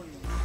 Oh, you.